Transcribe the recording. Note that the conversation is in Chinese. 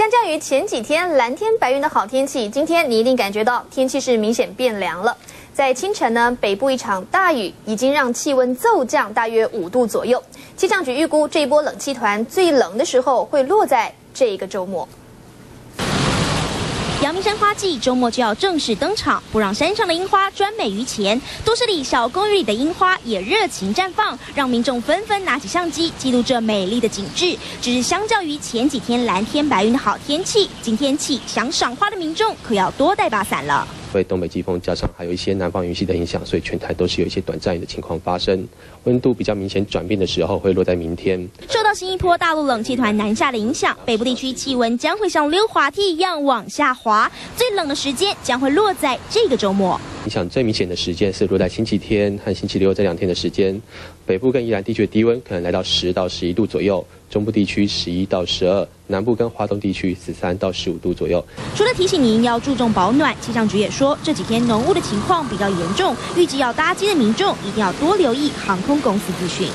相较于前几天蓝天白云的好天气，今天你一定感觉到天气是明显变凉了。在清晨呢，北部一场大雨已经让气温骤降大约五度左右。气象局预估这一波冷气团最冷的时候会落在这一个周末。阳明山花季周末就要正式登场，不让山上的樱花专美于前，都市里小公寓里的樱花也热情绽放，让民众纷纷拿起相机记录这美丽的景致。只是相较于前几天蓝天白云的好天气，今天起想赏花的民众可要多带把伞了。为东北季风加上还有一些南方云系的影响，所以全台都是有一些短暂雨的情况发生。温度比较明显转变的时候会落在明天。受到新一波大陆冷气团南下的影响，北部地区气温将会像溜滑梯一样往下滑，最冷的时间将会落在这个周末。影响最明显的时间是落在星期天和星期六这两天的时间。北部跟宜兰地区的低温可能来到十到十一度左右，中部地区十一到十二，南部跟华东地区十三到十五度左右。除了提醒您要注重保暖，气象局也说这几天浓雾的情况比较严重，预计要搭机的民众一定要多留意航空公司资讯。